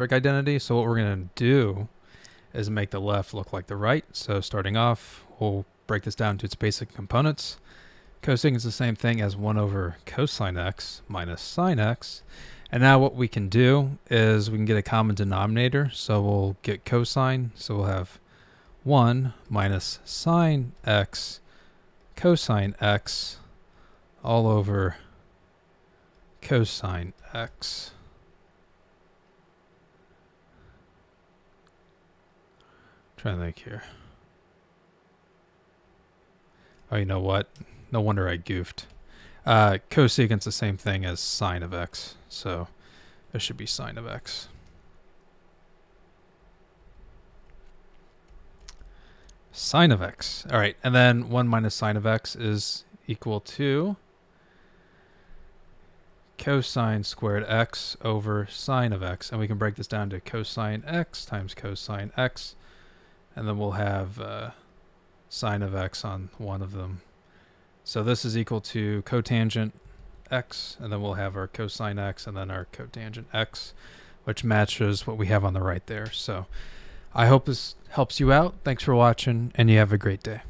identity. So what we're going to do is make the left look like the right. So starting off, we'll break this down to its basic components. Cosine is the same thing as 1 over cosine x minus sine x. And now what we can do is we can get a common denominator. So we'll get cosine. So we'll have 1 minus sine x cosine x all over cosine x. trying to think here. Oh, you know what? No wonder I goofed. Uh, cosecant's the same thing as sine of x, so it should be sine of x. Sine of x. All right, and then 1 minus sine of x is equal to cosine squared x over sine of x. And we can break this down to cosine x times cosine x. And then we'll have uh, sine of x on one of them. So this is equal to cotangent x, and then we'll have our cosine x, and then our cotangent x, which matches what we have on the right there. So I hope this helps you out. Thanks for watching, and you have a great day.